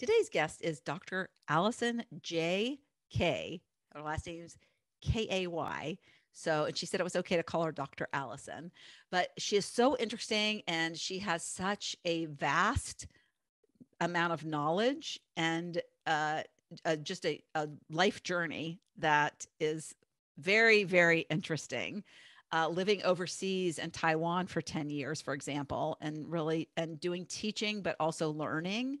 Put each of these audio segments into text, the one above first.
Today's guest is Dr. Alison J. Kay Her last name is K A Y. So, and she said it was okay to call her Dr. Alison, but she is so interesting and she has such a vast amount of knowledge and uh, uh, just a, a life journey that is very, very interesting. Uh, living overseas in Taiwan for 10 years, for example, and really and doing teaching, but also learning.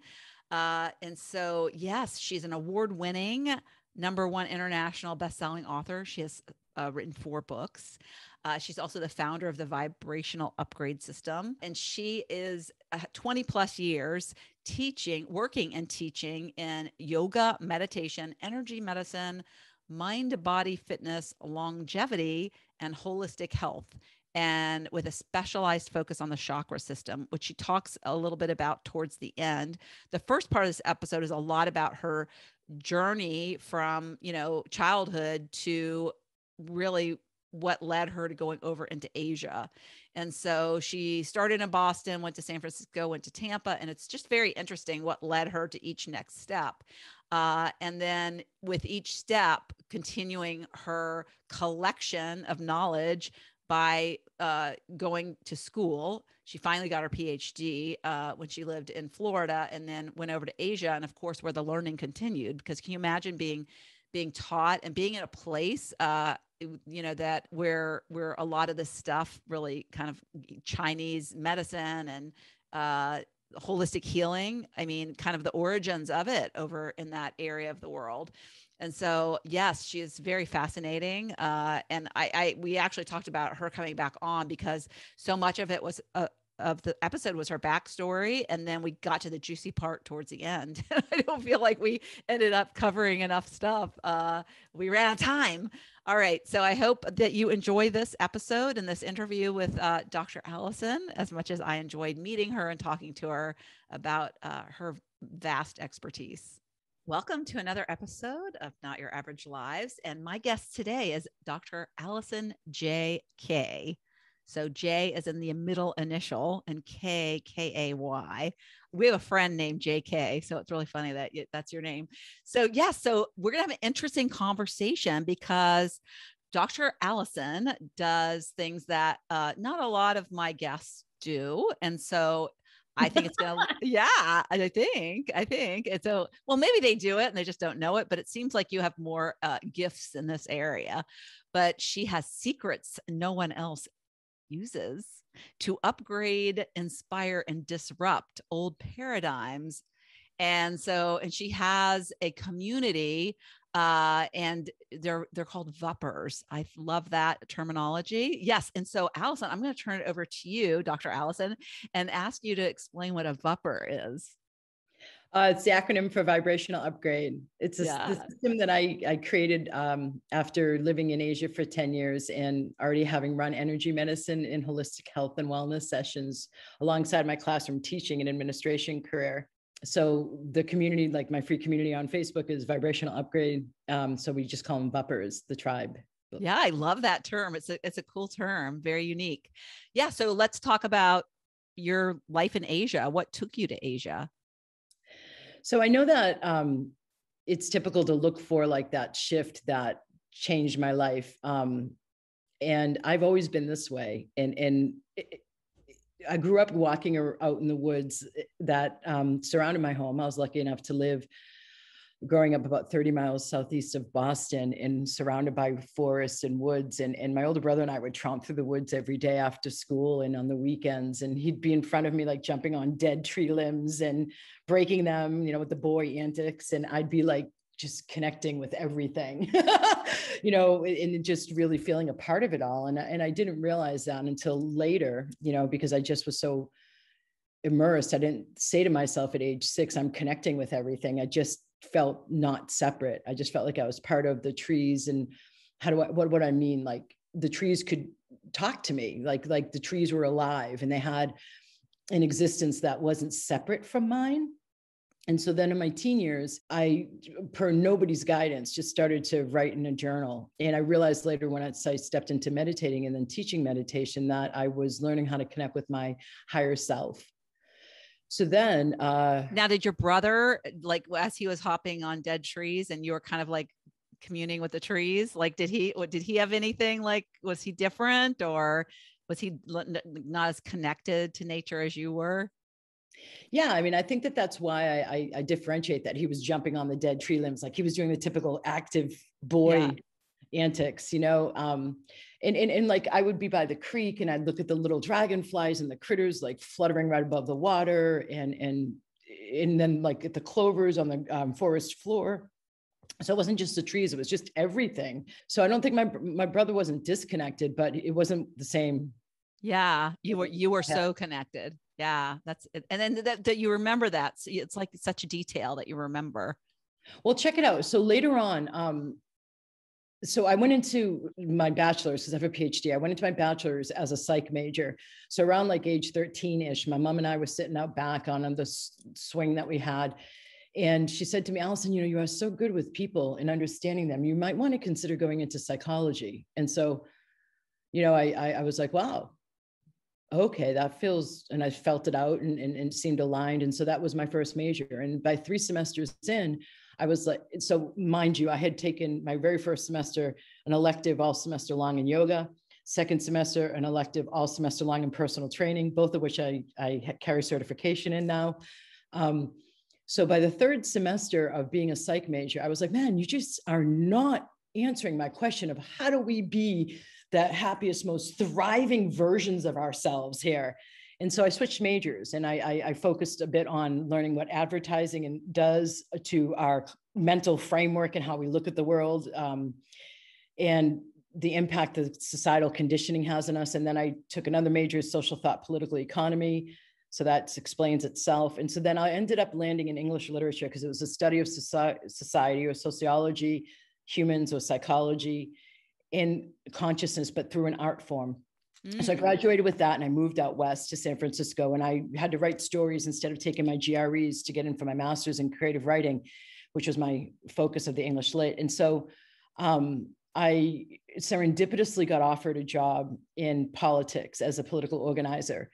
Uh, and so, yes, she's an award winning number one international best-selling author. She has uh, written four books. Uh, she's also the founder of the Vibrational Upgrade System, and she is uh, 20 plus years teaching, working and teaching in yoga, meditation, energy medicine, mind body fitness, longevity, and holistic health and with a specialized focus on the chakra system, which she talks a little bit about towards the end. The first part of this episode is a lot about her journey from, you know, childhood to really what led her to going over into Asia. And so she started in Boston, went to San Francisco, went to Tampa, and it's just very interesting what led her to each next step. Uh, and then with each step, continuing her collection of knowledge by uh, going to school. She finally got her PhD uh, when she lived in Florida, and then went over to Asia, and of course, where the learning continued. Because can you imagine being being taught and being in a place, uh, you know, that where where a lot of this stuff really kind of Chinese medicine and uh, holistic healing. I mean, kind of the origins of it over in that area of the world. And so, yes, she is very fascinating. Uh, and I, I, we actually talked about her coming back on because so much of it was uh, of the episode was her backstory, and then we got to the juicy part towards the end. I don't feel like we ended up covering enough stuff. Uh, we ran out of time. All right, so I hope that you enjoy this episode and this interview with uh, Dr. Alison as much as I enjoyed meeting her and talking to her about uh, her vast expertise. Welcome to another episode of Not Your Average Lives. And my guest today is Dr. Alison J. Kay So J is in the middle initial and K, K A Y. We have a friend named JK. So it's really funny that that's your name. So, yes, yeah, so we're going to have an interesting conversation because Dr. Alison does things that uh, not a lot of my guests do. And so I think it's gonna, yeah, I think, I think it's a, well, maybe they do it and they just don't know it, but it seems like you have more uh, gifts in this area. But she has secrets no one else uses to upgrade, inspire, and disrupt old paradigms. And so, and she has a community uh, and they're they're called VUPers. I love that terminology. Yes, and so Alison, I'm going to turn it over to you, Dr. Alison, and ask you to explain what a VUPer is. Uh, it's the acronym for vibrational upgrade. It's a yeah. system that I, I created um, after living in Asia for 10 years and already having run energy medicine in holistic health and wellness sessions alongside my classroom teaching and administration career so the community, like my free community on Facebook, is vibrational upgrade. Um, so we just call them VUPers, the tribe. Yeah, I love that term. It's a it's a cool term, very unique. Yeah, so let's talk about your life in Asia. What took you to Asia? So I know that um, it's typical to look for like that shift that changed my life. Um, and I've always been this way. And and it, I grew up walking out in the woods eh, that um, surrounded my home. I was lucky enough to live growing up about 30 miles southeast of Boston and surrounded by forests and woods. And, and my older brother and I would tromp through the woods every day after school and on the weekends. And he'd be in front of me, like jumping on dead tree limbs and breaking them, you know, with the boy antics. And I'd be like just connecting with everything, you know, and just really feeling a part of it all. And, and I didn't realize that until later, you know, because I just was so immersed. I didn't say to myself at age six, I'm connecting with everything. I just felt not separate. I just felt like I was part of the trees. And how do I, what what I mean? Like the trees could talk to me, like, like the trees were alive and they had an existence that wasn't separate from mine and so then in my teen years, I, per nobody's guidance, just started to write in a journal. And I realized later when I stepped into meditating and then teaching meditation that I was learning how to connect with my higher self. so then uh now did your brother like as he was hopping on dead trees and you were kind of like communing with the trees like did he what did he have anything like was he different or was he not as connected to nature as you were yeah, I mean, I think that that's why I, I, I, differentiate that he was jumping on the dead tree limbs, like he was doing the typical active boy yeah. antics, you know. Um, and, and and like I would be by the creek and I'd look at the little dragonflies and the critters like fluttering right above the water, and and and then like at the clovers on the um, forest floor. So it wasn't just the trees; it was just everything. So I don't think my my brother wasn't disconnected, but it wasn't the same. Yeah, you were you were so connected yeah that's it. and then that, that you remember that it's like such a detail that you remember well check it out so later on um so I went into my bachelor's because I have a PhD. I went into my bachelor's as a psych major. So around like age 13 ish, my mom and I were sitting out back on, on the swing that we had. And she said to me, Alison, you know, you are so good with people and understanding them. You might want to consider going into psychology. And so, you know, I, I, I was like, wow, okay, that feels, and I felt it out and, and, and seemed aligned. And so that was my first major. And by three semesters in, I was like, so mind you, I had taken my very first semester, an elective all semester long in yoga, second semester, an elective all semester long in personal training, both of which I, I carry certification in now. Um, so by the third semester of being a psych major, I was like, man, you just are not answering my question of how do we be the happiest, most thriving versions of ourselves here. And so I switched majors and I, I, I focused a bit on learning what advertising and does to our mental framework and how we look at the world um, and the impact that societal conditioning has on us. And then I took another major, social thought, political economy. So that explains itself. And so then I ended up landing in English literature because it was a study of society or sociology, humans or psychology in consciousness, but through an art form. Mm. So I mm. graduated with that and I moved out west to San Francisco and I had to write stories instead of taking my GREs to get in for my master's in creative writing, which was my focus of the English lit. And so um, I serendipitously got offered a job in politics as a political organizer.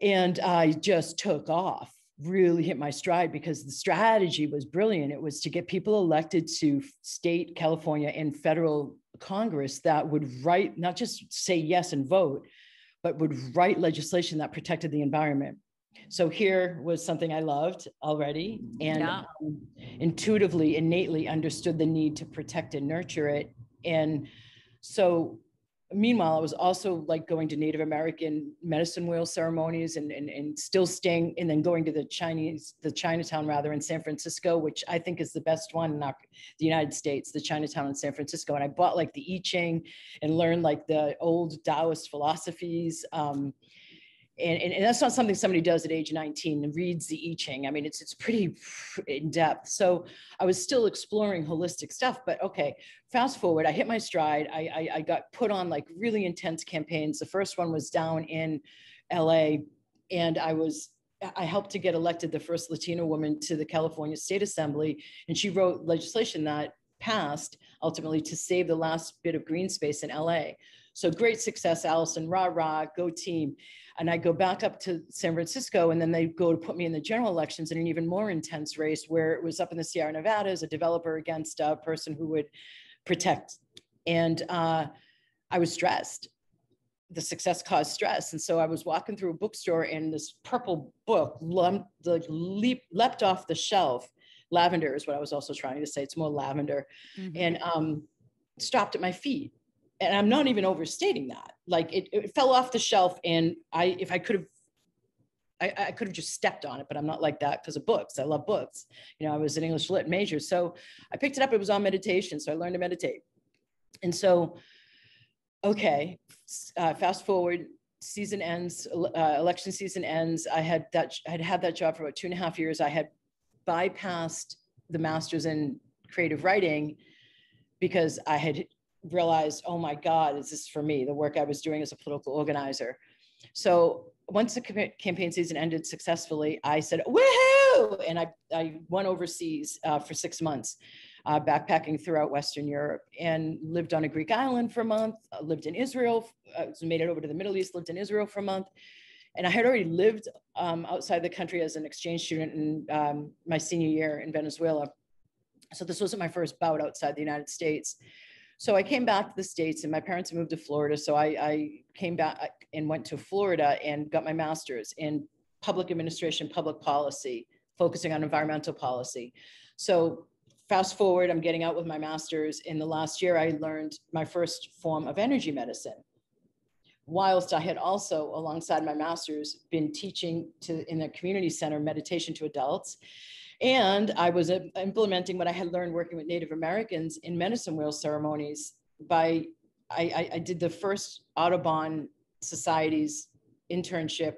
And I just took off really hit my stride because the strategy was brilliant. It was to get people elected to state, California, and federal Congress that would write, not just say yes and vote, but would write legislation that protected the environment. So here was something I loved already and yeah. um, intuitively, innately understood the need to protect and nurture it. And so meanwhile, I was also like going to Native American medicine wheel ceremonies and, and, and still staying and then going to the Chinese, the Chinatown rather in San Francisco, which I think is the best one in our, the United States, the Chinatown in San Francisco. And I bought like the I Ching and learned like the old Taoist philosophies. Um, and, and, and, that's not something somebody does at age 19 and reads the I Ching. I mean, it's it's pretty in depth. So I was still exploring holistic stuff. But okay, fast forward, I hit my stride. I, I, I got put on like really intense campaigns. The first one was down in LA, and I was I helped to get elected the first Latino woman to the California State Assembly, and she wrote legislation that passed ultimately to save the last bit of green space in LA. So great success, Alison, rah, rah, go team. And I go back up to San Francisco, and then they go to put me in the general elections in an even more intense race where it was up in the Sierra Nevada as a developer against a person who would protect. And uh, I was stressed. The success caused stress. And so I was walking through a bookstore, and this purple book lumped, like, leap, leapt off the shelf. Lavender is what I was also trying to say. It's more lavender. Mm-hmm. And um, stopped at my feet and I'm not even overstating that. Like it, it fell off the shelf, and I, if I could have, I, I could have just stepped on it, but I'm not like that because of books. I love books. You know, I was an English lit major, so I picked it up. It was on meditation, so I learned to meditate. And so, okay, uh, fast forward, season ends, uh, election season ends. I had that, I had had that job for about two and a half years. I had bypassed the master's in creative writing because I had realized, oh my God, is this for me? The work I was doing as a political organizer. So once the campaign season ended successfully, I said, woohoo! And I, I went overseas uh, for six months, uh, backpacking throughout Western Europe and lived on a Greek island for a month, uh, lived in Israel, uh, made it over to the Middle East, lived in Israel for a month. and I had already lived um, outside the country as an exchange student in um, my senior year in Venezuela. So this wasn't my first bout outside the United States. So I came back to the States and my parents moved to Florida. So I, I came back uh, and went to Florida and got my master's in public administration, public policy, focusing on environmental policy. So fast forward, I'm getting out with my master's. In the last year, I learned my first form of energy medicine. Whilst I had also, alongside my master's, been teaching to in the community center meditation to adults and I was uh, implementing what I had learned working with Native Americans in medicine wheel ceremonies by, I, I did the first Audubon Society's internship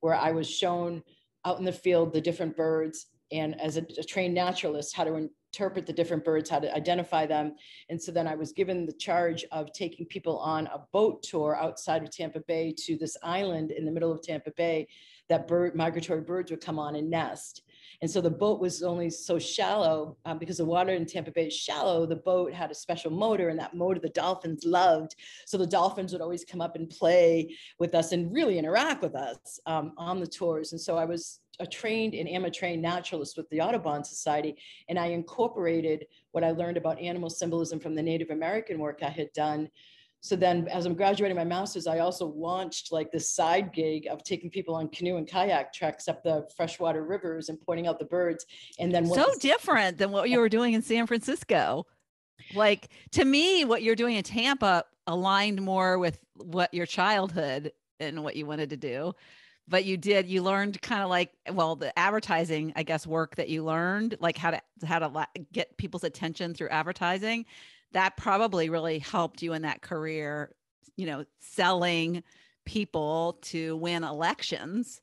where I was shown out in the field the different birds and as a, a, trained naturalist how to interpret the different birds how to identify them. And so then i was given the charge of taking people on a boat tour outside of tampa bay to this island in the middle of tampa bay that bird migratory birds would come on and nest and so the boat was only so shallow um, because the water in Tampa Bay is shallow. The boat had a special motor, and that motor the dolphins loved. So the dolphins would always come up and play with us and really interact with us um, on the tours. And so I was a trained and am a trained naturalist with the Audubon Society, and I incorporated what I learned about animal symbolism from the Native American work I had done so then as i'm graduating my master's i also launched like this side gig of taking people on canoe and kayak treks up the freshwater rivers and pointing out the birds. And then so different than what you were doing in san francisco. Like to me what you're doing in tampa aligned more with what your childhood and what you wanted to do. But you did you learned kind of like well the advertising i guess work that you learned like how to how to get people's attention through advertising that probably really helped you in that career, you know, selling people to win elections.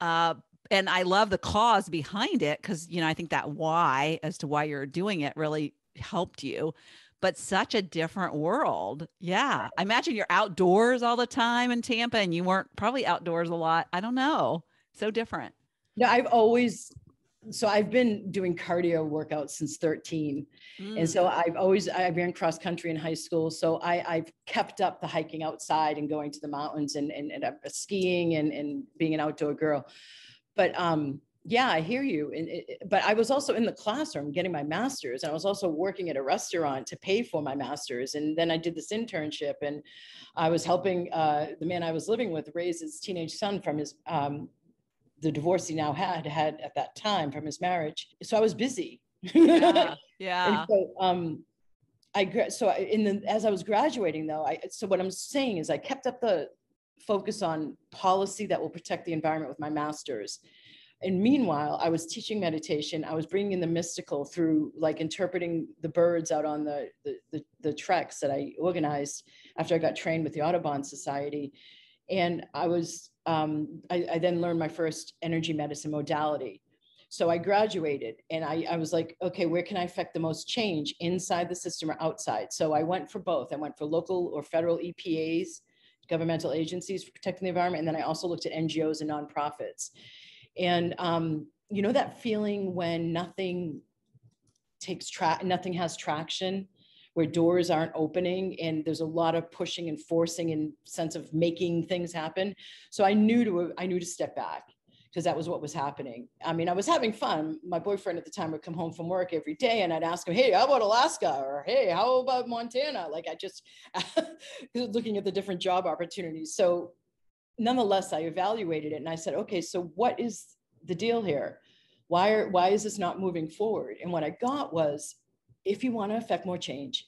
Uh, and I love the cause behind it because, you know, I think that why as to why you're doing it really helped you. But such a different world. Yeah. I imagine you're outdoors all the time in Tampa and you weren't probably outdoors a lot. I don't know. So different. No, I've always so I've been doing cardio workouts since 13. Mm. And so mm. I've always, I ran cross country in high school. So I, I've kept up the hiking outside and going to the mountains and, and, and uh, skiing and, and being an outdoor girl. But um, yeah, I hear you. And it, but I was also in the classroom getting my master's, and I was also working at a restaurant to pay for my master's. And then I did this internship, and I was helping uh, the man I was living with raise his teenage son from his um, the divorce he now had had at that time from his marriage. So I was busy. Yeah. yeah. so um, I so in the as I was graduating though, I so what I'm saying is I kept up the focus on policy that will protect the environment with my masters. And meanwhile, I was teaching meditation. I was bringing in the mystical through like interpreting the birds out on the, the, the, the treks that I organized after I got trained with the Audubon Society. And I was um, I, I, then learned my first energy medicine modality. So I graduated and I, I was like, okay, where can I affect the most change inside the system or outside? So I went for both. I went for local or federal EPAs, governmental agencies for protecting the environment. And then I also looked at NGOs and nonprofits. And um, you know that feeling when nothing takes track, nothing has traction where doors aren't opening and there's a lot of pushing and forcing and sense of making things happen. So I knew to I knew to step back because that was what was happening. I mean, I was having fun. My boyfriend at the time would come home from work every day and I'd ask him, Hey, how about Alaska? Or Hey, how about Montana? Like I just looking at the different job opportunities. So nonetheless, I evaluated it and I said, okay, so what is the deal here? Why, are, why is this not moving forward? And what I got was if you want to affect more change,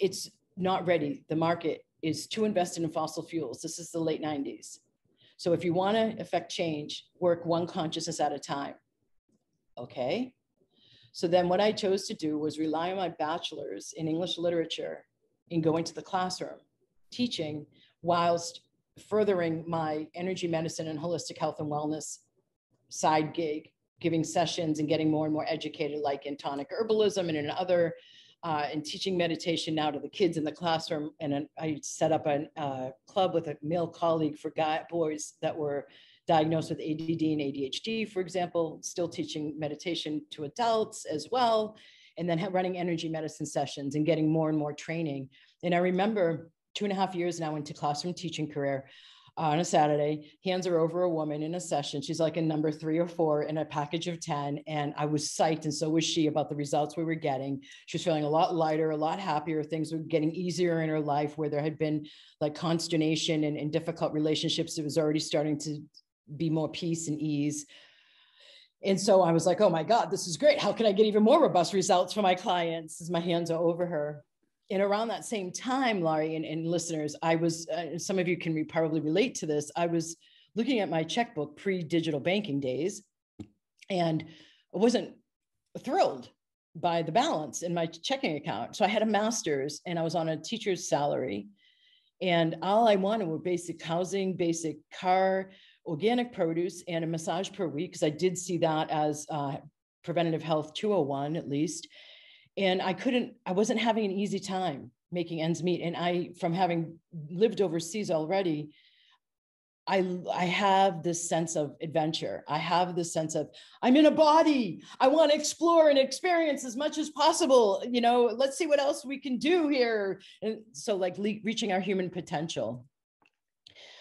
it's not ready. The market is too invested in fossil fuels. This is the late 90s. So if you want to affect change, work one consciousness at a time. Okay. So then what I chose to do was rely on my bachelor's in English literature in going to the classroom, teaching whilst furthering my energy medicine and holistic health and wellness side gig giving sessions and getting more and more educated, like in tonic herbalism and in other, uh, and teaching meditation now to the kids in the classroom. And I set up a uh, club with a male colleague for guy, boys that were diagnosed with ADD and ADHD, for example, still teaching meditation to adults as well. And then running energy medicine sessions and getting more and more training. And I remember two and a half years now into classroom teaching career, on a Saturday, hands her over a woman in a session. She's like a number three or four in a package of 10. And I was psyched, and so was she about the results we were getting. She was feeling a lot lighter, a lot happier. Things were getting easier in her life where there had been like consternation and, and difficult relationships. It was already starting to be more peace and ease. And so I was like, oh my God, this is great. How can I get even more robust results for my clients as my hands are over her? And around that same time, Laurie and, and listeners, I was, uh, some of you can re- probably relate to this. I was looking at my checkbook pre digital banking days, and I wasn't thrilled by the balance in my checking account. So I had a master's and I was on a teacher's salary. And all I wanted were basic housing, basic car, organic produce, and a massage per week, because I did see that as uh, preventative health 201 at least and I couldn't, I wasn't having an easy time making ends meet. And I, from having lived overseas already, I, I have this sense of adventure. I have this sense of I'm in a body. I want to explore and experience as much as possible. You know, let's see what else we can do here. And so, like le- reaching our human potential,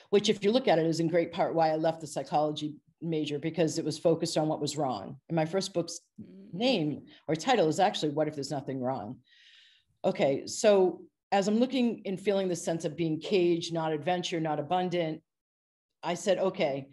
which, if you look at it, is in great part why I left the psychology major because it was focused on what was wrong. And my first book's mm. name or title is actually What If There's Nothing Wrong? Okay, so as I'm looking and feeling the sense of being caged, not adventure, not abundant, I said, okay,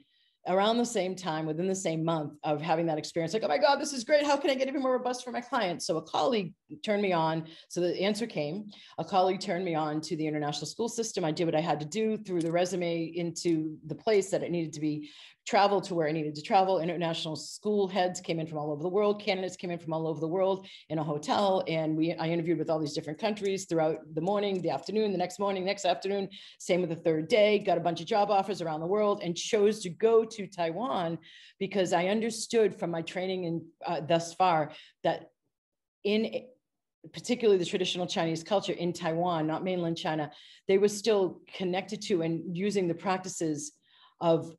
around the same time, within the same month of having that experience, like, oh my God, this is great. How can I get even more robust for my clients? So a colleague turned me on. So the answer came. A colleague turned me on to the international school system. I did what I had to do through the resume into the place that it needed to be travel to where I needed to travel. International school heads came in from all over the world. Candidates came in from all over the world in a hotel. And we I interviewed with all these different countries throughout the morning, the afternoon, the next morning, next afternoon. Same with the third day, got a bunch of job offers around the world and chose to go to Taiwan because I understood from my training and uh, thus far that in particularly the traditional Chinese culture in Taiwan, not mainland China, they were still connected to and using the practices of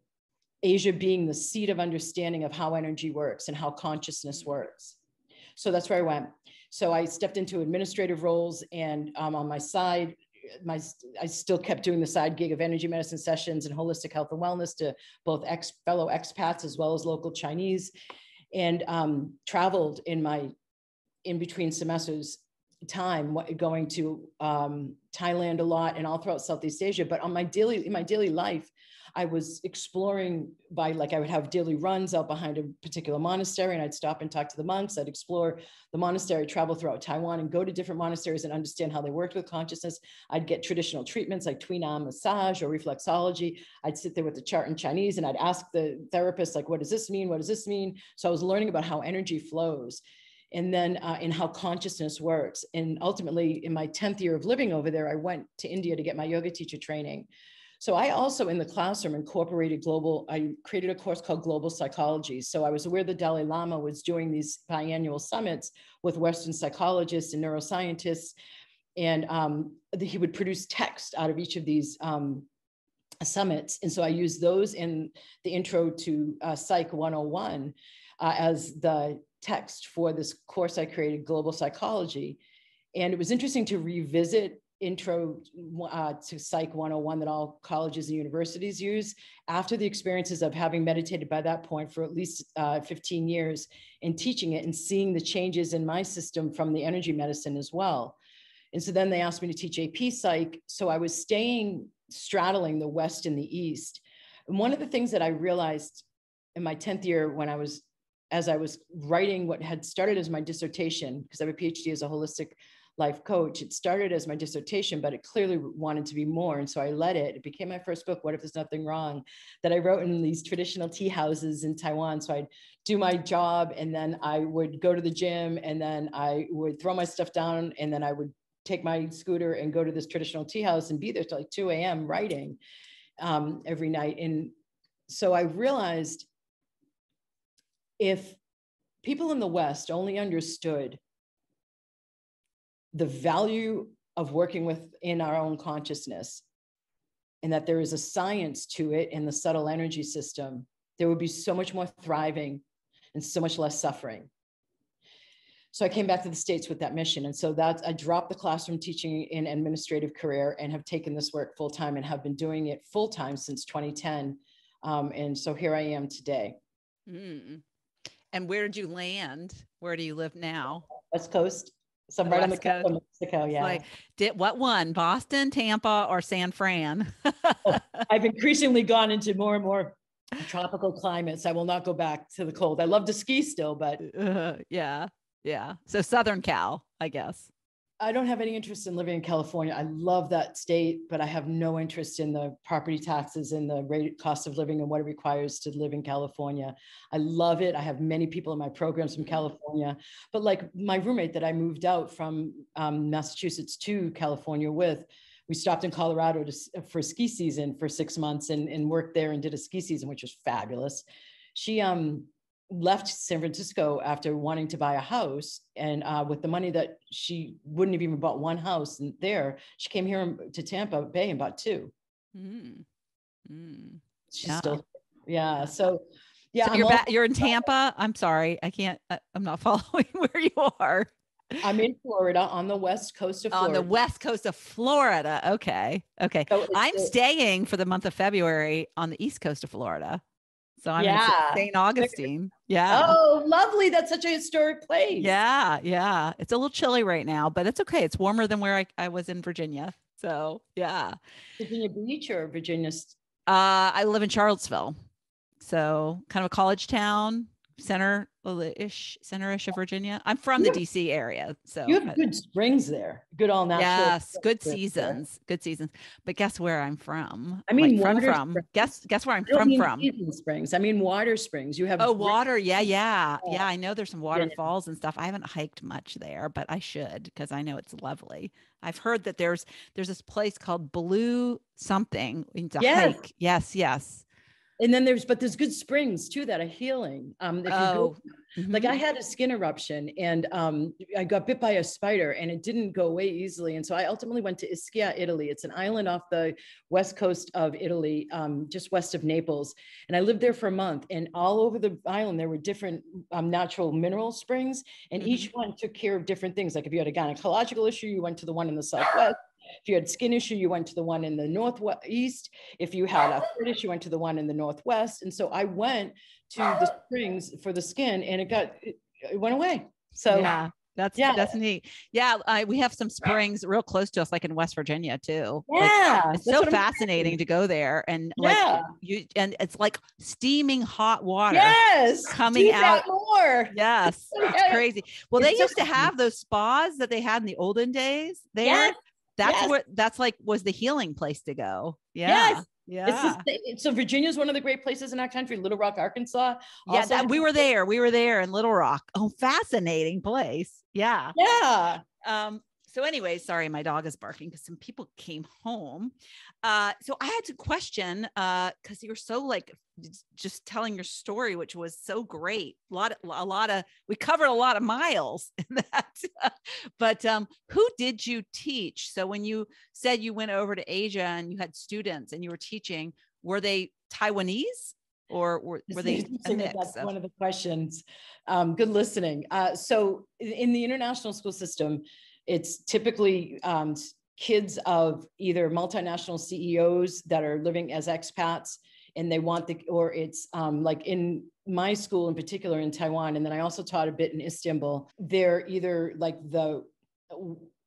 Asia being the seat of understanding of how energy works and how consciousness works. So that's where I went. So I stepped into administrative roles and um, on my side, my I still kept doing the side gig of energy medicine sessions and holistic health and wellness to both ex fellow expats as well as local Chinese, and um, traveled in my in between semesters time going to um, Thailand a lot and all throughout Southeast Asia. But on my daily in my daily life, I was exploring by like I would have daily runs out behind a particular monastery and I'd stop and talk to the monks. I'd explore the monastery, travel throughout Taiwan and go to different monasteries and understand how they worked with consciousness. I'd get traditional treatments like Tuina massage or reflexology. I'd sit there with the chart in Chinese and I'd ask the therapist, like, what does this mean? What does this mean? So I was learning about how energy flows and then uh, in how consciousness works. And ultimately, in my 10th year of living over there, I went to India to get my yoga teacher training. So I also in the classroom incorporated global, I created a course called Global Psychology. So I was aware the Dalai Lama was doing these biannual summits with Western psychologists and neuroscientists. And um, he would produce text out of each of these um, summits. And so I used those in the intro to uh, Psych 101 uh, as the text for this course I created, Global Psychology. And it was interesting to revisit intro uh, to Psych 101 that all colleges and universities use after the experiences of having meditated by that point for at least uh, 15 years and teaching it and seeing the changes in my system from the energy medicine as well. And so then they asked me to teach AP Psych. So I was staying straddling the West and the East. And one of the things that I realized in my 10th year when I was as I was writing what had started as my dissertation, because I have a PhD as a holistic life coach. It started as my dissertation, but it clearly wanted to be more. And so I let it. It became my first book, What If There's Nothing Wrong, that I wrote in these traditional tea houses in Taiwan. So I'd do my job and then I would go to the gym and then I would throw my stuff down and then I would take my scooter and go to this traditional tea house and be there till like 2 a.m. writing um, every night. And so I realized if people in the West only understood the value of working within our own consciousness and that there is a science to it in the subtle energy system, there would be so much more thriving and so much less suffering. so I came back to the States with that mission. And so that I dropped the classroom teaching in administrative career and have taken this work full time and have been doing it full time since 2010. Um, and so here I am today. Mm. And where did you land? Where do you live now? West Coast. So I'm right on the coast of Mexico. Yeah. Like, did what one? Boston, Tampa, or San Fran? oh, I've increasingly gone into more and more tropical climates. I will not go back to the cold. I love to ski still, but uh, yeah, yeah. So Southern Cal, I guess. I don't have any interest in living in California. I love that state, but I have no interest in the property taxes and the rate cost of living and what it requires to live in California. I love it. I have many people in my programs from California, but like my roommate that I moved out from um, Massachusetts to California with, we stopped in Colorado to, for ski season for six months and, and worked there and did a ski season, which was fabulous. She um left San Francisco after wanting to buy a house, and uh, with the money that she wouldn't have even bought one house and there, she came here to Tampa Bay and bought two. Mm. Mm. She's yeah. still, yeah. So, yeah, so you're back. You're in Tampa. I'm sorry, I can't. I, I'm not following where you are. I'm in Florida on the west coast of Florida. On the west coast of Florida. Okay. Okay. So I'm staying for the month of February on the east coast of Florida. So I'm yeah. in St. Augustine. Yeah. Oh, lovely. That's such a historic place. Yeah. Yeah. It's a little chilly right now, but it's okay. It's warmer than where I, I was in Virginia. So yeah. Virginia Beach or Virginia? Uh, I live in Charlottesville. So kind of a college town center ish center-ish of Virginia. I'm from the DC area. So you have good springs there. Good all natural. Yes, good seasons. There. Good seasons. But guess where I'm from? I mean like, from, from. Guess guess where I'm from from. Springs. I mean water springs. You have Oh, water. Yeah, yeah. Yeah, I know there's some waterfalls and stuff. I haven't hiked much there, but I should because I know it's lovely. I've heard that there's there's this place called Blue something. yes. hike. Yes, yes and then there's but there's good springs too that are healing um if oh. you go, mm-hmm. like i had a skin eruption and um i got bit by a spider and it didn't go away easily and so i ultimately went to ischia italy it's an island off the west coast of italy um, just west of naples and i lived there for a month and all over the island there were different um, natural mineral springs and mm-hmm. each one took care of different things like if you had a gynecological issue you went to the one in the southwest if you had skin issue, you went to the one in the northeast. If you had arthritis, you went to the one in the northwest. And so I went to the springs for the skin, and it got it, it went away. So yeah. That's yeah. that's neat. Yeah, I, we have some springs real close to us, like in West Virginia too. Yeah, like, it's so fascinating to go there and like yeah. you and it's like steaming hot water. Yes, coming out more. Yes, it's crazy. Well, it's they so used to have those spas that they had in the olden days there. Yes that's yes. what that's like was the healing place to go. Yeah. Yes. Yeah. It's so Virginia is one of the great places in our country. Little Rock, Arkansas. Yeah, that, we were there. We were there in Little Rock. Oh, fascinating place. Yeah. Yeah. Um, so anyway, sorry, my dog is barking because some people came home. Uh, so I had to question because uh, you were so like just telling your story, which was so great. A lot, of, a lot of we covered a lot of miles in that. but um, who did you teach? So when you said you went over to Asia and you had students and you were teaching, were they Taiwanese? or were, were they that's of- one of the questions um, good listening uh, so in the international school system it's typically um, kids of either multinational CEOs that are living as expats and they want the, or it's um, like in my school in particular in Taiwan, and then I also taught a bit in Istanbul. They're either like the,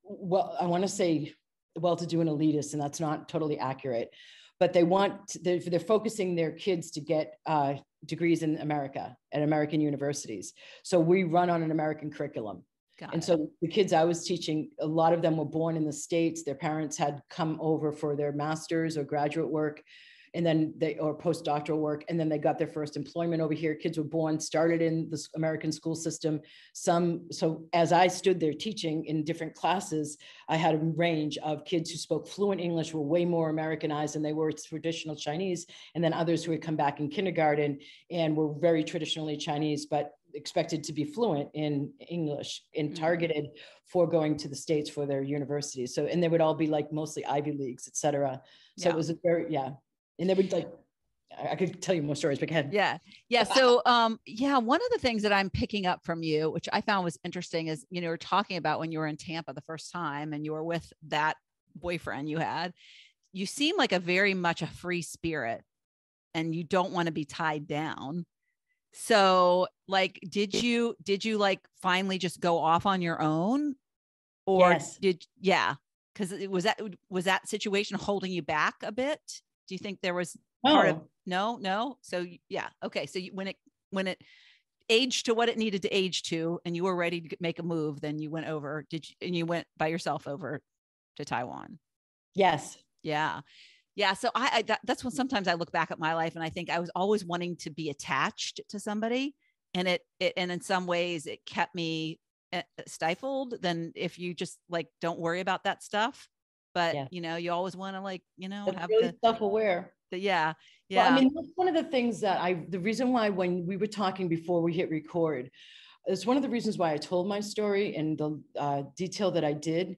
well, I want to say well-to-do and elitist, and that's not totally accurate but they want they're, they're focusing their kids to get uh, degrees in america at american universities so we run on an american curriculum Got and it. so the kids I was teaching, a lot of them were born in the States. Their parents had come over for their master's or graduate work and then they or postdoctoral work and then they got their first employment over here kids were born started in the american school system some so as i stood there teaching in different classes i had a range of kids who spoke fluent english were way more americanized than they were traditional chinese and then others who had come back in kindergarten and were very traditionally chinese but expected to be fluent in English and mm-hmm. targeted for going to the States for their universities. So, and they would all be like mostly Ivy Leagues, et cetera. So yeah. it was a very, yeah. And they would like, I could tell you more stories, but go ahead. Yeah. Yeah. So, um, yeah, one of the things that I'm picking up from you, which I found was interesting, is you know, you're talking about when you were in Tampa the first time and you were with that boyfriend you had, you seem like a very much a free spirit and you don't want to be tied down. So, like, did you, did you like finally just go off on your own? Or Yes. did, yeah. Cause it was that, was that situation holding you back a bit? Do you think there was part of no. No so yeah okay so you, when it when it aged to what it needed to age to and you were ready to make a move then you went over did you and you went by yourself over to taiwan? Yes. yeah. Yeah so i, I that, that's when sometimes i look back at my life and i think i was always wanting to be attached to somebody and it, it and in some ways it kept me uh, stifled. Then if you just like don't worry about that stuff but Yeah. you know you always want to like you know That's have really the, self-aware. the yeah yeah Well, I mean, that's one of the things that I, the reason why when we were talking before we hit record, it's one of the reasons why I told my story and the uh, detail that I did,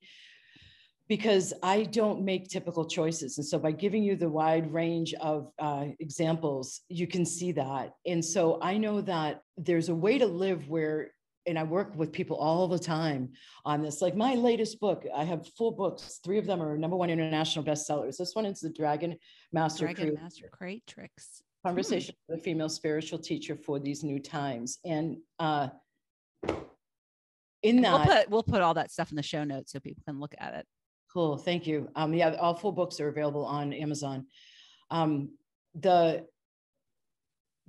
because I don't make typical choices. And so by giving you the wide range of uh, examples, you can see that. And so I know that there's a way to live where, and I work with people all the time on this. Like my latest book, I have four books. Three of them are number one international bestsellers. This one is The Dragon Master Dragon Crew Master Crate Tricks. conversation with a female spiritual teacher for these new times. And uh, in that, We'll put we'll put all that stuff in the show notes so people can look at it. cool, thank you. Um, yeah, all four books are available on Amazon. Um, the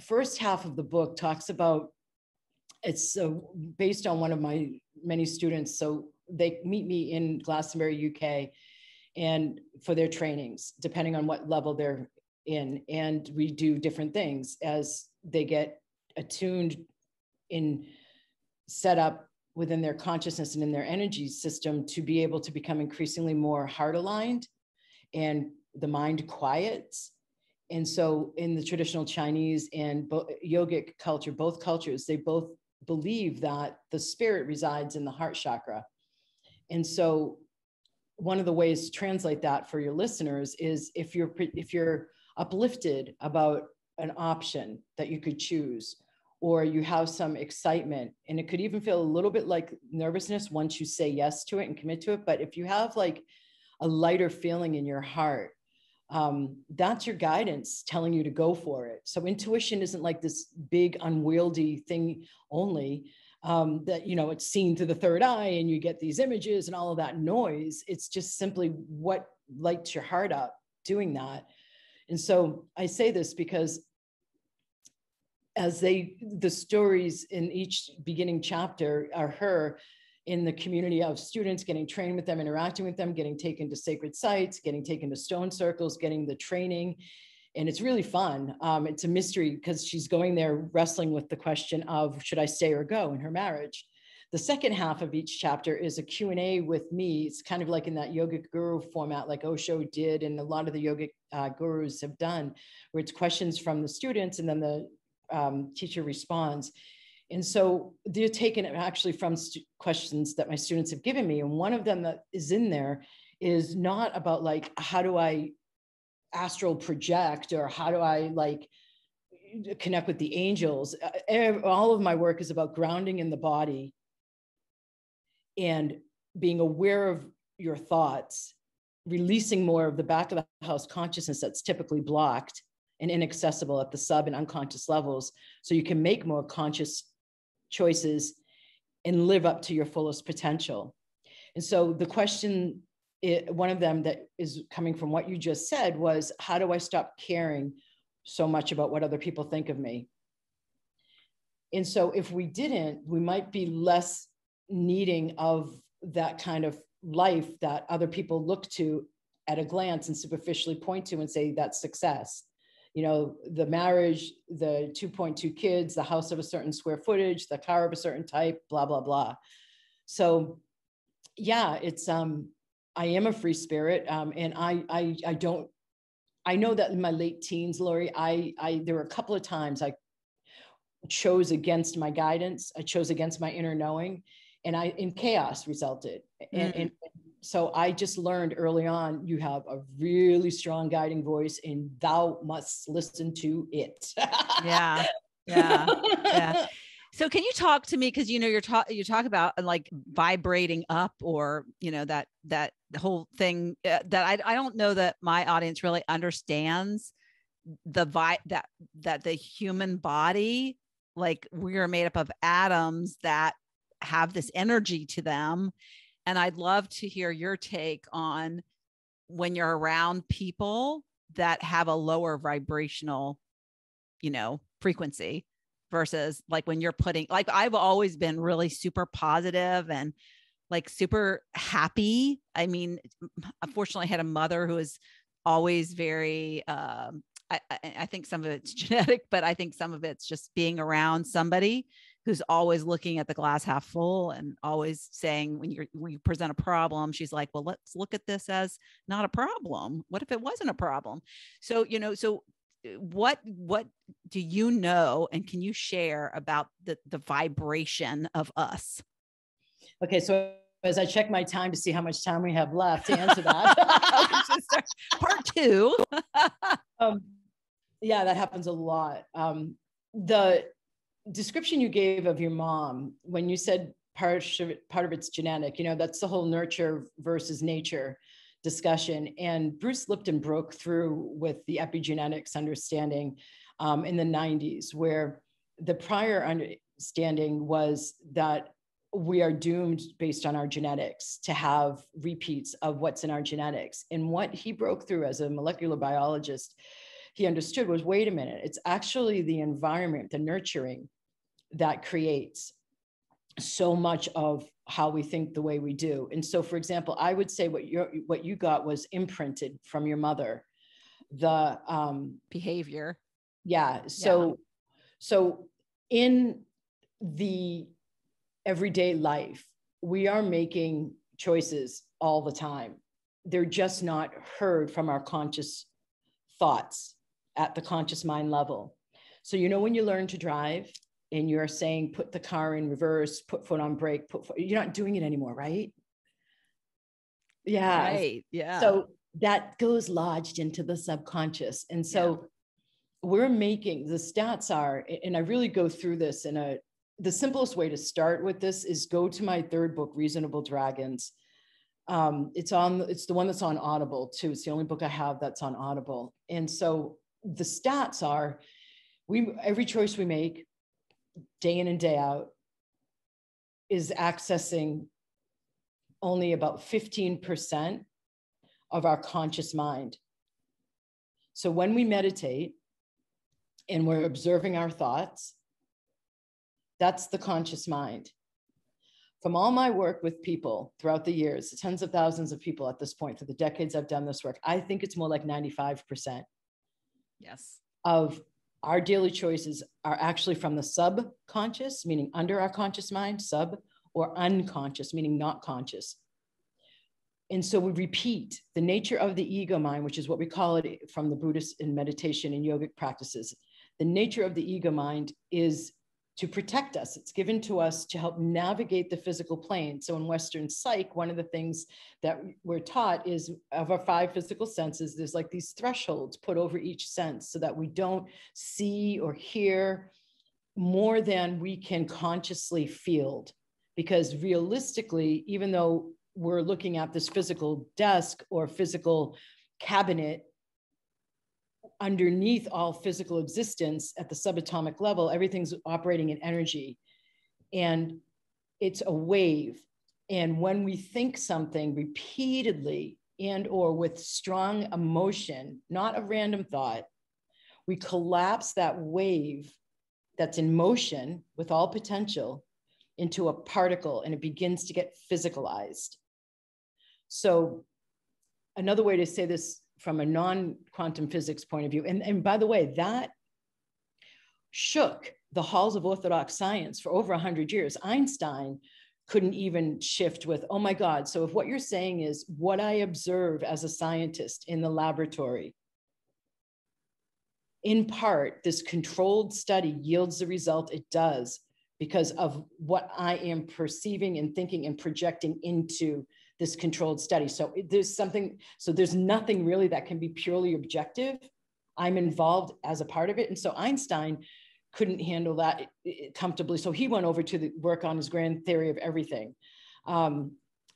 first half of the book talks about it's uh, based on one of my many students. So they meet me in Glastonbury, UK, and for their trainings, depending on what level they're in. And we do different things as they get attuned in set up within their consciousness and in their energy system to be able to become increasingly more heart aligned and the mind quiets. And so, in the traditional Chinese and yogic culture, both cultures, they both believe that the spirit resides in the heart chakra. And so, one of the ways to translate that for your listeners is if you're if you're uplifted about an option that you could choose or you have some excitement and it could even feel a little bit like nervousness once you say yes to it and commit to it but if you have like a lighter feeling in your heart um, that's your guidance telling you to go for it. So intuition isn't like this big unwieldy thing only um, that you know it's seen through the third eye and you get these images and all of that noise. It's just simply what lights your heart up doing that. And so i say this because as they the stories in each beginning chapter are her in the community of students getting trained with them interacting with them getting taken to sacred sites getting taken to stone circles getting the training. And it's really fun. Um, it's a mystery because she's going there wrestling with the question of should i stay or go in her marriage? The second half of each chapter is a q&a with me. It's kind of like in that yogic guru format like osho did and a lot of the yogic uh, gurus have done where it's questions from the students and then the um, teacher responds. And so they're taken actually from questions that my students have given me. And one of them that is in there is not about like, how do I astral project or how do I like connect with the angels? Uh, All of my work is about grounding in the body and being aware of your thoughts, releasing more of the back of the house consciousness that's typically blocked and inaccessible at the sub and unconscious levels so you can make more conscious choices and live up to your fullest potential. And so the question one of them that is coming from what you just said was how do i stop caring so much about what other people think of me? And so if we didn't we might be less needing of that kind of life that other people look to at a glance and superficially point to and say that's success you know the marriage the 2.2 kids the house of a certain square footage the car of a certain type blah blah blah so yeah it's um i am a free spirit um and i i i don't i know that in my late teens lori i i there were a couple of times i chose against my guidance i chose against my inner knowing and i in chaos resulted and, Mm. and so I just learned early on you have a really strong guiding voice and thou must listen to it. yeah. Yeah. Yeah. So can you talk to me because you know you're talk you talk about uh, like vibrating up or you know that that whole thing uh, that I I don't know that my audience really understands the vi- that that the human body like we are made up of atoms that have this energy to them and I'd love to hear your take on when you're around people that have a lower vibrational you know frequency versus like when you're putting like I've always been really super positive and like super happy. I mean, unfortunately, I had a mother who was always very um, I, I, think some of it's genetic, but I think some of it's just being around somebody who's always looking at the glass half full and always saying when you when you present a problem, she's like, "Well, let's look at this as not a problem. What if it wasn't a problem?" So you know, so what what do you know and can you share about the the vibration of us okay so as i check my time to see how much time we have left to answer that part two um, yeah that happens a lot um, the description you gave of your mom when you said part of, part of it's genetic you know that's the whole nurture versus nature discussion. And Bruce Lipton broke through with the epigenetics understanding um, in the 90s, where the prior understanding was that we are doomed based on our genetics to have repeats of what's in our genetics. And what he broke through as a molecular biologist, he understood was wait a minute, it's actually the environment, the nurturing that creates so much of how we think the way we do. And so, for example, I would say what you what you got was imprinted from your mother, the um, behavior. Yeah. So, yeah. so in the everyday life, we are making choices all the time. They're just not heard from our conscious thoughts at the conscious mind level. So, you know, when you learn to drive, and you're saying put the car in reverse, put foot on brake, put foot, you're not doing it anymore, right? Yeah. Right. Yeah. So that goes lodged into the subconscious. And so yeah. we're making the stats are, and I really go through this in a the simplest way to start with this is go to my third book, Reasonable Dragons. Um, it's on it's the one that's on Audible too. It's the only book I have that's on Audible. And so the stats are we every choice we make day in and day out is accessing only about 15% of our conscious mind. So when we meditate and we're observing our thoughts, that's the conscious mind. From all my work with people throughout the years, tens of thousands of people at this point, for the decades I've done this work, I think it's more like 95%. Yes. Of our daily choices are actually from the subconscious, meaning under our conscious mind, sub, or unconscious, meaning not conscious. And so we repeat the nature of the ego mind, which is what we call it from the Buddhist in meditation and yogic practices. The nature of the ego mind is to protect us. It's given to us to help navigate the physical plane. So in Western psych, one of the things that we're taught is of our five physical senses, there's like these thresholds put over each sense so that we don't see or hear more than we can consciously feel. Because realistically, even though we're looking at this physical desk or physical cabinet underneath all physical existence at the subatomic level, everything's operating in energy. And it's a wave. And when we think something repeatedly and or with strong emotion, not a random thought, we collapse that wave that's in motion with all potential into a particle and it begins to get physicalized. So another way to say this from a non-quantum physics point of view. And, and by the way, that shook the halls of orthodox science for over 100 years. Einstein couldn't even shift with, oh my God. So if what you're saying is what I observe as a scientist in the laboratory, in part, this controlled study yields the result it does because of what I am perceiving and thinking and projecting into this controlled study. So there's something, so there's nothing really that can be purely objective. I'm involved as a part of it. And so Einstein couldn't handle that comfortably. So he went over to the work on his grand theory of everything. Um,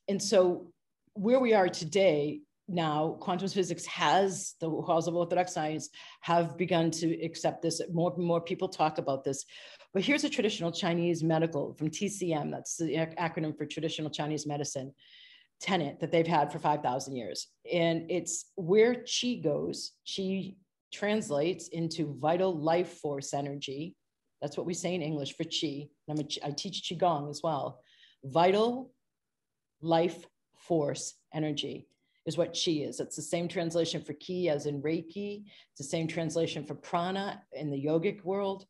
and so where we are today now, quantum physics has the halls of orthodox science have begun to accept this. More and more people talk about this. But here's a traditional Chinese medical from TCM, that's the acronym for traditional Chinese medicine tenet that they've had for 5,000 years. And it's where chi goes, chi translates into vital life force energy. That's what we say in English for chi. I'm a, I teach Qigong as well. Vital life force energy is what chi is. It's the same translation for ki as in Reiki. It's the same translation for prana in the yogic world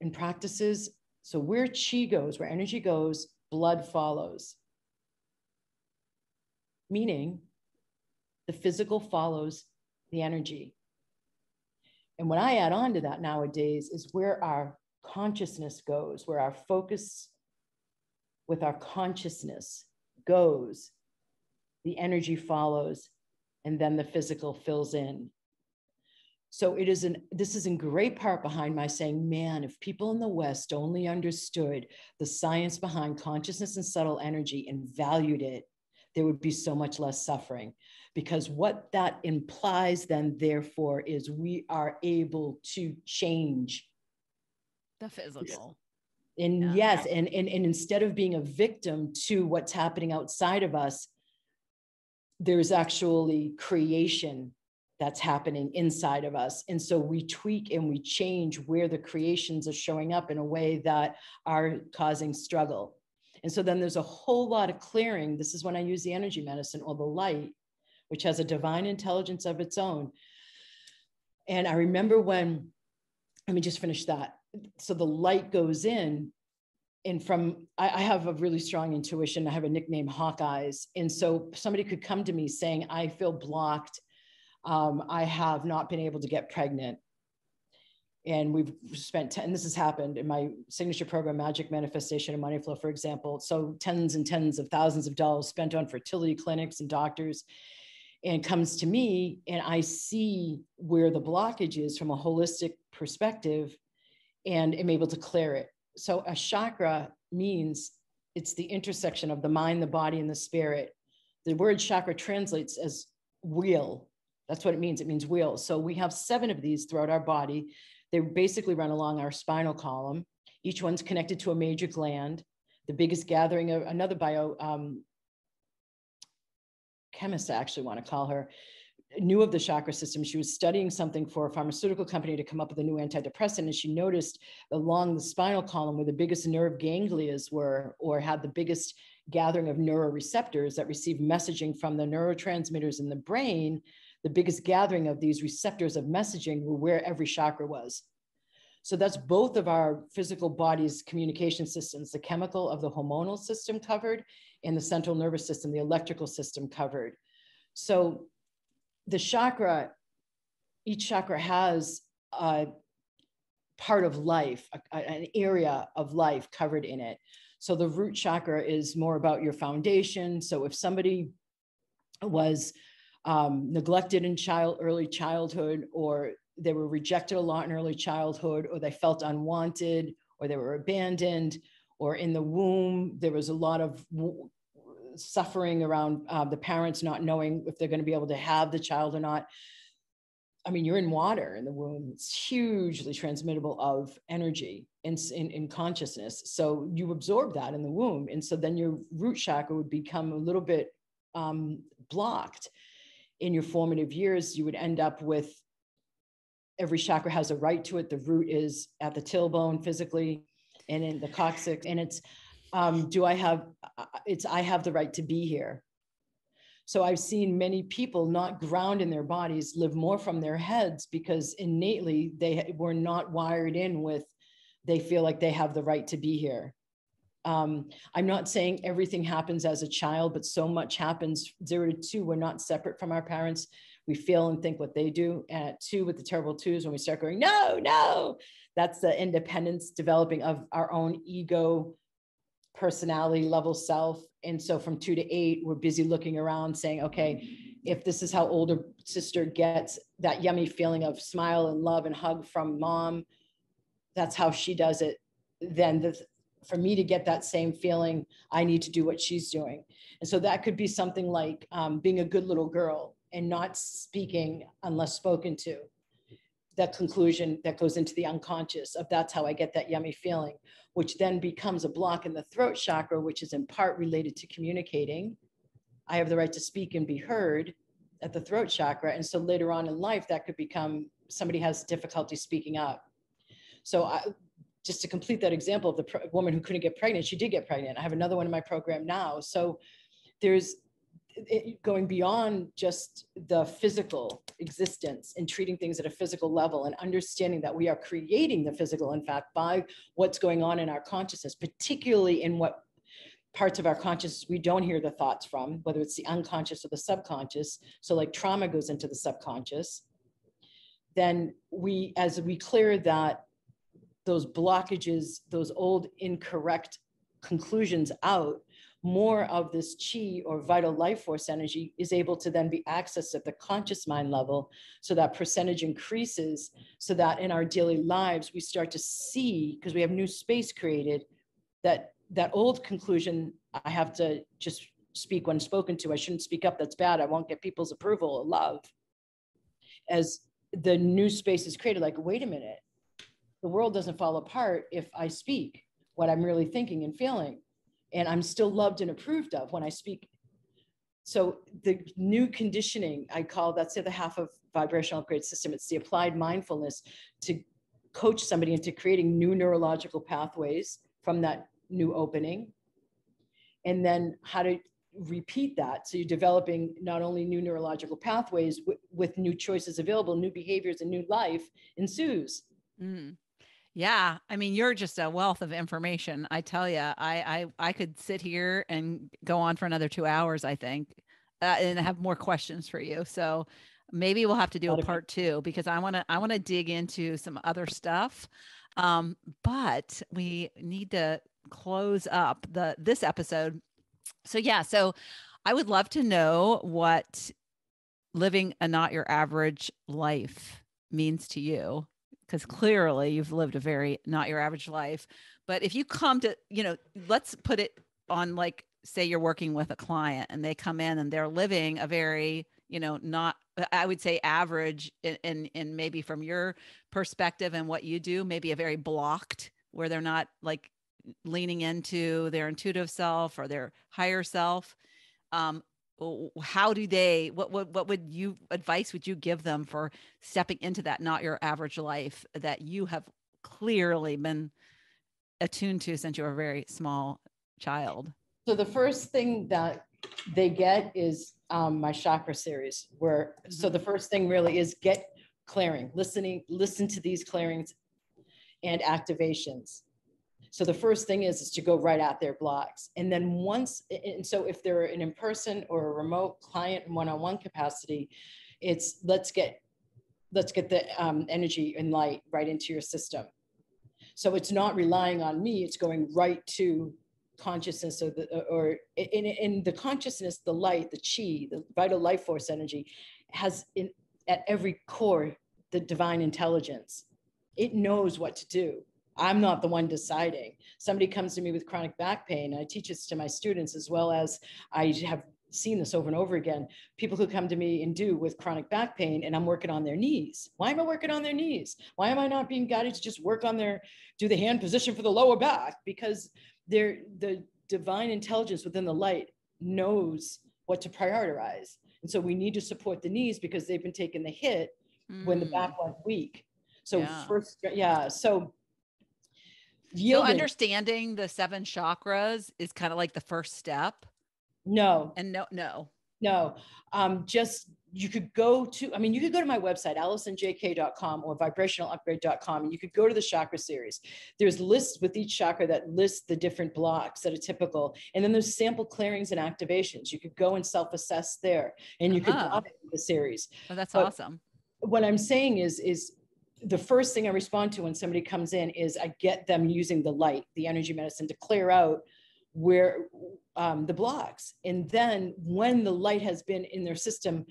and practices. So where chi goes, where energy goes, blood follows. Meaning the physical follows the energy. And what I add on to that nowadays is where our consciousness goes, where our focus with our consciousness goes, the energy follows, and then the physical fills in. So it is an this is in great part behind my saying, man, if people in the West only understood the science behind consciousness and subtle energy and valued it, there would be so much less suffering. Because what that implies then, therefore, is we are able to change the physical. And yeah. yes, and, and, and instead of being a victim to what's happening outside of us, there's actually creation that's happening inside of us. And so we tweak and we change where the creations are showing up in a way that are causing struggle. And so then there's a whole lot of clearing. This is when I use the energy medicine or the light, which has a divine intelligence of its own. And I remember when, let me just finish that. So the light goes in and from I, I, have a really strong intuition i have a nickname hawkeyes and so somebody could come to me saying i feel blocked um, i have not been able to get pregnant and we've spent 10 this has happened in my signature program magic manifestation and money flow for example so tens and tens of thousands of dollars spent on fertility clinics and doctors and comes to me and i see where the blockage is from a holistic perspective and am able to clear it so a chakra means it's the intersection of the mind, the body, and the spirit. The word chakra translates as wheel. That's what it means. It means wheel. So we have seven of these throughout our body. They basically run along our spinal column. Each one's connected to a major gland. The biggest gathering of another bio um, chemist, I actually want to call her, knew of the chakra system. She was studying something for a pharmaceutical company to come up with a new antidepressant. And she noticed along the spinal column where the biggest nerve ganglias were, or had the biggest gathering of neuroreceptors that receive messaging from the neurotransmitters in the brain, the biggest gathering of these receptors of messaging were where every chakra was. So that's both of our physical body's communication systems, the chemical of the hormonal system covered and the central nervous system, the electrical system covered. So the chakra, each chakra has a part of life, a, an area of life covered in it. So the root chakra is more about your foundation. So if somebody was um, neglected in child early childhood, or they were rejected a lot in early childhood, or they felt unwanted, or they were abandoned, or in the womb there was a lot of suffering around uh, the parents not knowing if they're going to be able to have the child or not. I mean, you're in water in the womb. It's hugely transmittable of energy in, in, in, consciousness. So you absorb that in the womb. And so then your root chakra would become a little bit um, blocked. In your formative years, you would end up with every chakra has a right to it. The root is at the tailbone physically and in the coccyx. And it's um, do I have, uh, it's, I have the right to be here. So I've seen many people not ground in their bodies live more from their heads because innately they were not wired in with, they feel like they have the right to be here. Um, I'm not saying everything happens as a child, but so much happens zero to two. We're not separate from our parents. We feel and think what they do. And at two, with the terrible twos, when we start going, no, no, that's the independence developing of our own ego personality level self. And so from two to eight, we're busy looking around saying, okay, if this is how older sister gets that yummy feeling of smile and love and hug from mom, that's how she does it. Then the, for me to get that same feeling, I need to do what she's doing. And so that could be something like um, being a good little girl and not speaking unless spoken to. That conclusion that goes into the unconscious of that's how I get that yummy feeling, which then becomes a block in the throat chakra, which is in part related to communicating. I have the right to speak and be heard at the throat chakra. And so later on in life, that could become somebody has difficulty speaking up. So I, just to complete that example of the woman who couldn't get pregnant, she did get pregnant. I have another one in my program now. So there's it, going beyond just the physical existence and treating things at a physical level and understanding that we are creating the physical, in fact, by what's going on in our consciousness, particularly in what parts of our consciousness we don't hear the thoughts from, whether it's the unconscious or the subconscious. So, like trauma goes into the subconscious. Then we, as we clear that, those blockages, those old incorrect conclusions out, more of this chi or vital life force energy is able to then be accessed at the conscious mind level. So that percentage increases so that in our daily lives, we start to see, because we have new space created, that that old conclusion, I have to just speak when spoken to. I shouldn't speak up. That's bad. I won't get people's approval or love. As the new space is created, like, wait a minute, the world doesn't fall apart if I speak what I'm really thinking and feeling and I'm still loved and approved of when I speak. So the new conditioning, I call that's the other half of vibrational upgrade system. It's the applied mindfulness to coach somebody into creating new neurological pathways from that new opening. And then how to repeat that. So you're developing not only new neurological pathways with new choices available, new behaviors and new life ensues. Mm. Yeah, I mean, you're just a wealth of information. I tell you, I I I could sit here and go on for another two hours. I think, uh, and have more questions for you. So maybe we'll have to do a part two because I want to I want to dig into some other stuff. Um, but we need to close up the this episode. So yeah, so I would love to know what living a not your average life means to you because clearly you've lived a very not your average life. But if you come to, you know, let's put it on like, say you're working with a client and they come in and they're living a very, you know, not, I would say average and, and, maybe from your perspective and what you do, maybe a very blocked where they're not like leaning into their intuitive self or their higher self. Um, how do they what, what what would you advice would you give them for stepping into that not your average life that you have clearly been attuned to since you were a very small child so the first thing that they get is um, my chakra series where mm-hmm. so the first thing really is get clearing listening listen to these clearings and activations so the first thing is, is to go right at their blocks. And then once, and so if they're an in-person or a remote client one-on-one capacity, it's let's get, let's get the um, energy and light right into your system. So it's not relying on me, it's going right to consciousness or the, or in, in the consciousness, the light, the chi, the vital life force energy has in, at every core, the divine intelligence. It knows what to do I'm not the one deciding. Somebody comes to me with chronic back pain. I teach this to my students as well as I have seen this over and over again. People who come to me and do with chronic back pain, and I'm working on their knees. Why am I working on their knees? Why am I not being guided to just work on their, do the hand position for the lower back? Because they're, the divine intelligence within the light knows what to prioritize. And so we need to support the knees because they've been taking the hit mm. when the back mm. went weak. So yeah. first, yeah. So Yielding. So understanding the seven chakras is kind of like the first step. No. And no, no. No. Um, just you could go to, I mean, you could go to my website, AlisonJKay.com or vibrationalupgrade.com, and you could go to the chakra series. There's lists with each chakra that lists the different blocks that are typical. And then there's sample clearings and activations. You could go and self-assess there and you uh-huh. could the series. Oh, that's but awesome. What I'm saying is, is the first thing I respond to when somebody comes in is I get them using the light, the energy medicine to clear out where um, the blocks. And then when the light has been in their system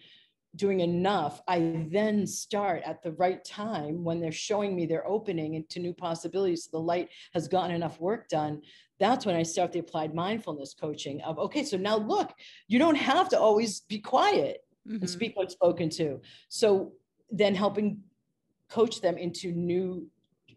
doing enough, I then start at the right time when they're showing me their opening into new possibilities. So the light has gotten enough work done. That's when I start the applied mindfulness coaching of, okay, so now look, you don't have to always be quiet mm-hmm. and speak what's spoken to. So then helping coach them into new,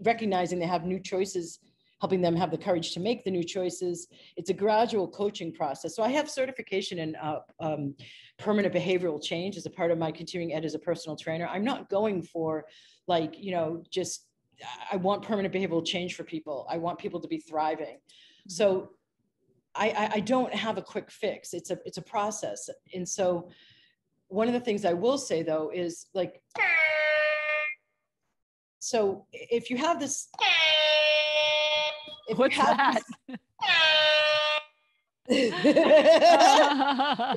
recognizing they have new choices helping them have the courage to make the new choices. It's a gradual coaching process. So I have certification in uh, um, permanent behavioral change as a part of my continuing ed as a personal trainer. I'm not going for like, you know, just, I want permanent behavioral change for people. I want people to be thriving. So I, I don't have a quick fix. It's a, it's a process. And so one of the things I will say though is like, so if you have this if What's that? it's,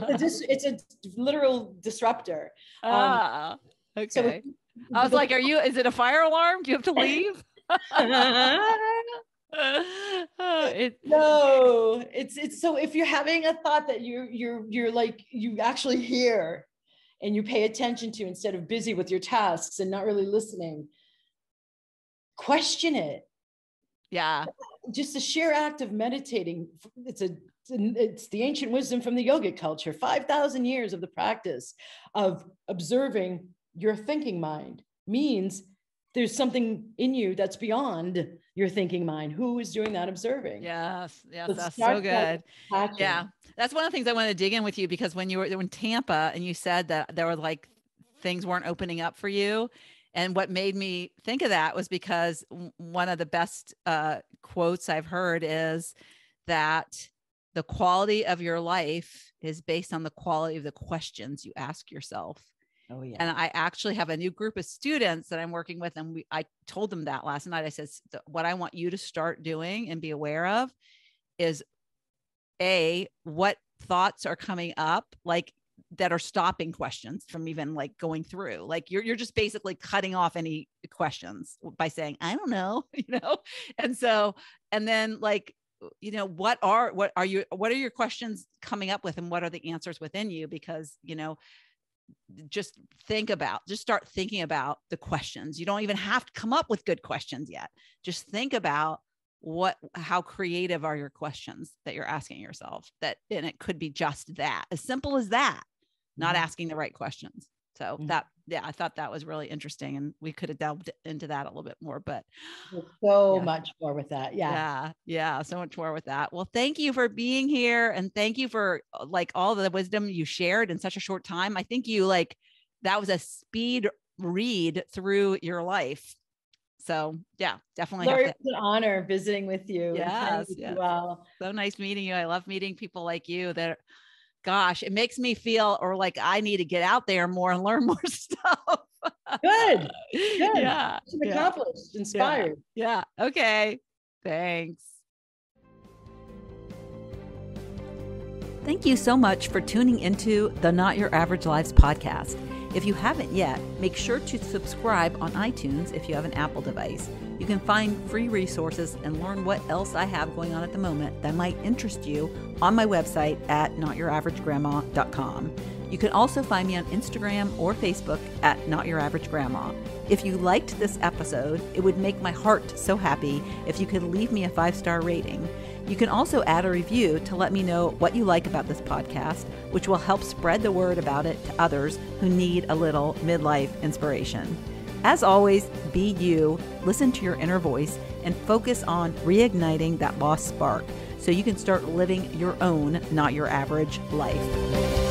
a dis- it's a literal disruptor. Um, ah, okay. So I was like, "Are you? Is it a fire alarm? Do you have to leave?" it, no, it's it's so if you're having a thought that you're you're you're like you actually hear and you pay attention to instead of busy with your tasks and not really listening, question it. Yeah. Just the sheer act of meditating it's a it's the ancient wisdom from the yogic culture 5000 years of the practice of observing your thinking mind means there's something in you that's beyond your thinking mind. Who is doing that observing? Yes yes so that's so good. yeah that's one of the things i want to dig in with you because when you were in tampa and you said that there were like things weren't opening up for you and what made me think of that was because one of the best uh, quotes I've heard is that the quality of your life is based on the quality of the questions you ask yourself. Oh yeah. And I actually have a new group of students that I'm working with, and we I told them that last night. I said, what I want you to start doing and be aware of is a what thoughts are coming up like that are stopping questions from even like going through like you're you're just basically cutting off any questions by saying i don't know you know? And so and then like you know what are what are you what are your questions coming up with and what are the answers within you? Because you know just think about just start thinking about the questions. You don't even have to come up with good questions yet. Just think about what how creative are your questions that you're asking yourself that and it could be just that as simple as that not mm-hmm. asking the right questions. So mm-hmm. that yeah, I thought that was really interesting, and we could have delved into that a little bit more. But so yeah. much more with that, yeah, yeah, yeah, so much more with that. Well, thank you for being here, and thank you for uh, like all the wisdom you shared in such a short time. I think you like that was a speed read through your life. So yeah, definitely. It's an honor visiting with you. Yes, yes. Well, so nice meeting you. I love meeting people like you that gosh, it makes me feel or like I need to get out there more and learn more stuff. Good. Good. Yeah. Accomplished, yeah. inspired. Yeah. yeah. Okay. Thanks. Thank you so much for tuning into the Not Your Average Lives podcast. If you haven't yet, make sure to subscribe on iTunes if you have an Apple device. You can find free resources and learn what else I have going on at the moment that might interest you on my website at notyouraveragegrandma.com. You can also find me on Instagram or Facebook at Not Your Average Grandma. If you liked this episode, it would make my heart so happy if you could leave me a five star rating. You can also add a review to let me know what you like about this podcast, which will help spread the word about it to others who need a little midlife inspiration. As always, be you, listen to your inner voice, and focus on reigniting that lost spark so you can start living your own, not your average life.